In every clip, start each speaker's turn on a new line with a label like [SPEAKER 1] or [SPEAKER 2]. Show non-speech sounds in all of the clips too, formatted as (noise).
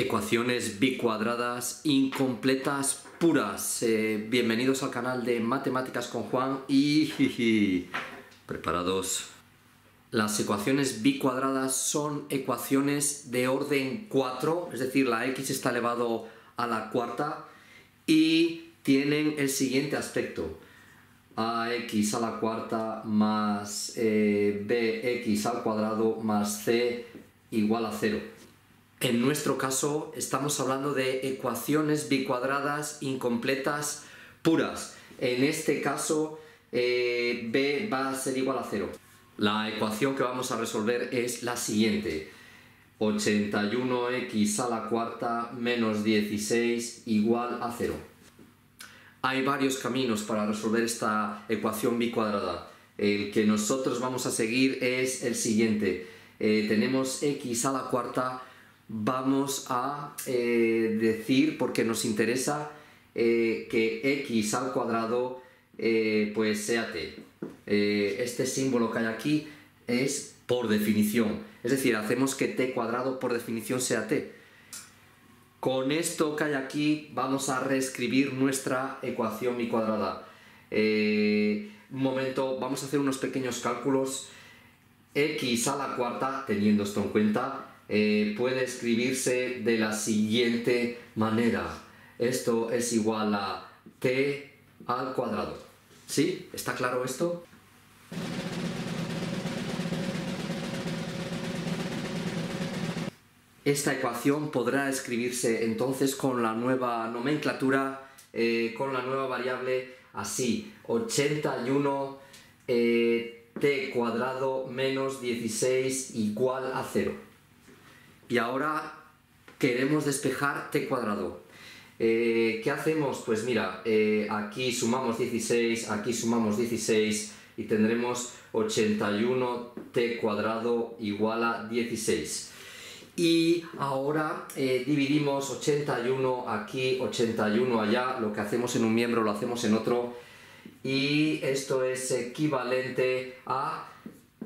[SPEAKER 1] Ecuaciones bicuadradas incompletas puras. Eh, bienvenidos al canal de Matemáticas con Juan y preparados. Las ecuaciones bicuadradas son ecuaciones de orden 4, es decir, la x está elevado a la cuarta y tienen el siguiente aspecto. ax a la cuarta más eh, bx al cuadrado más c igual a 0. En nuestro caso estamos hablando de ecuaciones bicuadradas incompletas puras. En este caso eh, b va a ser igual a 0. La ecuación que vamos a resolver es la siguiente. 81x a la cuarta menos 16 igual a 0. Hay varios caminos para resolver esta ecuación bicuadrada. El que nosotros vamos a seguir es el siguiente. Eh, tenemos x a la cuarta vamos a eh, decir, porque nos interesa, eh, que x al cuadrado eh, pues sea t. este símbolo que hay aquí es por definición, es decir, hacemos que t cuadrado por definición sea t. Con esto que hay aquí vamos a reescribir nuestra ecuación mi cuadrada. un momento, vamos a hacer unos pequeños cálculos. x a la cuarta, teniendo esto en cuenta, eh, puede escribirse de la siguiente manera. Esto es igual a t al cuadrado. ¿Sí? ¿Está claro esto? Esta ecuación podrá escribirse entonces con la nueva nomenclatura, eh, con la nueva variable así, 81 eh, t cuadrado menos 16 igual a 0 y ahora queremos despejar t cuadrado. Eh, ¿Qué hacemos? Pues mira, eh, aquí sumamos 16, aquí sumamos 16 y tendremos 81t cuadrado igual a 16. Y ahora eh, dividimos 81 aquí, 81 allá, lo que hacemos en un miembro lo hacemos en otro. Y esto es equivalente a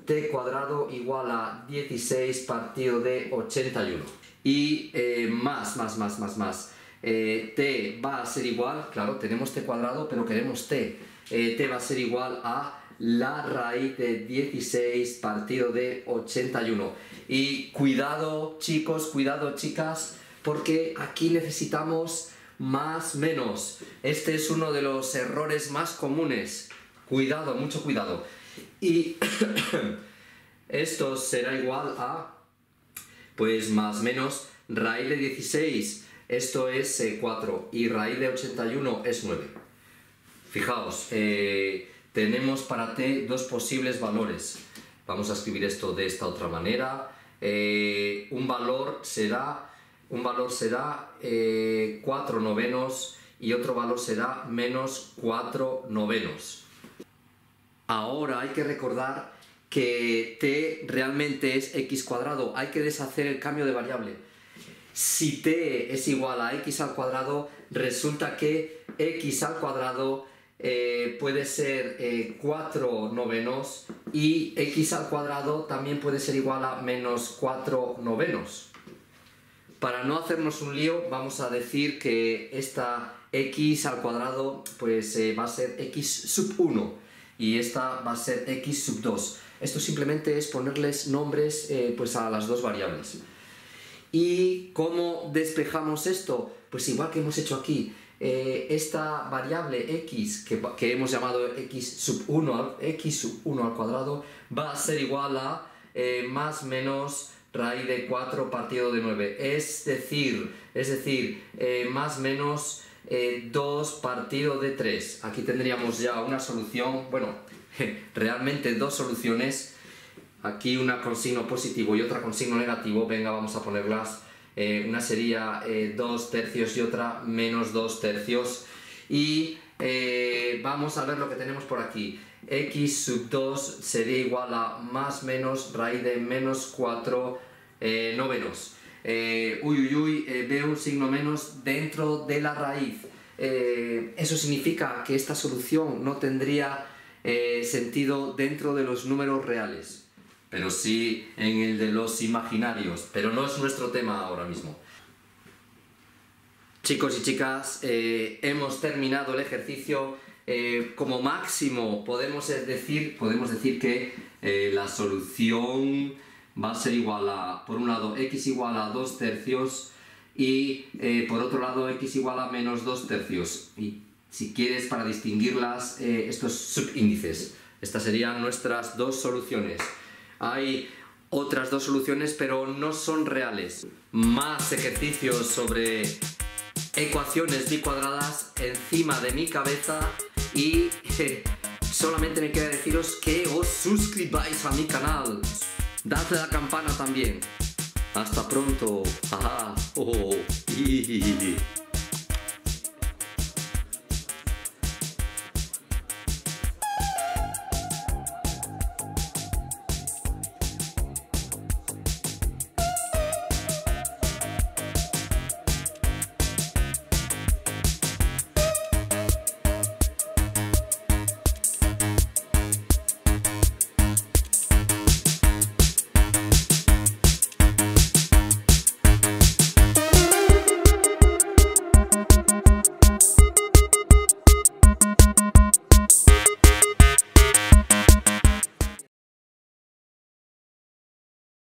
[SPEAKER 1] t cuadrado igual a 16 partido de 81. Y eh, más, más, más, más, más. Eh, t va a ser igual, claro, tenemos t cuadrado, pero queremos t. Eh, t va a ser igual a la raíz de 16 partido de 81. Y cuidado chicos, cuidado chicas, porque aquí necesitamos más menos. Este es uno de los errores más comunes. Cuidado, mucho cuidado. Y (coughs) esto será igual a, pues más menos, raíz de 16, esto es 4, eh, y raíz de 81 es 9. Fijaos, eh, tenemos para t dos posibles valores. Vamos a escribir esto de esta otra manera. Eh, un valor será, un valor será 4 novenos y otro valor será menos 4 novenos. Ahora hay que recordar que t realmente es x cuadrado, hay que deshacer el cambio de variable. Si t es igual a x al cuadrado, resulta que x al cuadrado eh, puede ser 4 eh, novenos y x al cuadrado también puede ser igual a menos 4 novenos. Para no hacernos un lío, vamos a decir que esta x al cuadrado pues, eh, va a ser x sub 1 y esta va a ser x sub 2. Esto simplemente es ponerles nombres eh, pues a las dos variables. ¿Y cómo despejamos esto? Pues igual que hemos hecho aquí. Eh, esta variable x que, hemos llamado x sub 1 x sub 1 al cuadrado va a ser igual a eh, más menos raíz de 4 partido de 9 es decir es decir más menos 2 partido de 3. Aquí tendríamos ya una solución, bueno, realmente dos soluciones. Aquí una con signo positivo y otra con signo negativo. Venga, vamos a ponerlas. Eh, una sería 2 eh, tercios y otra menos 2 tercios. Y eh, vamos a ver lo que tenemos por aquí. x sub 2 sería igual a más menos raíz de menos 4 novenos eh, uy, uy, uy, eh, veo un signo menos dentro de la raíz. Eh, eso significa que esta solución no tendría sentido dentro de los números reales, pero sí en el de los imaginarios, pero no es nuestro tema ahora mismo. Chicos y chicas, hemos terminado el ejercicio. Como máximo podemos decir, podemos decir que la solución va a ser igual a, por un lado, x igual a 2 tercios y por otro lado x igual a menos 2 tercios. Y si quieres, para distinguirlas, estos subíndices. Estas serían nuestras dos soluciones. Hay otras dos soluciones, pero no son reales. Más ejercicios sobre ecuaciones bicuadradas encima de mi cabeza y (laughs) solamente me queda deciros que os suscribáis a mi canal. Date la campana también. Hasta pronto. Ajá. Oh, oh, oh.